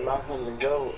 man. My home the go.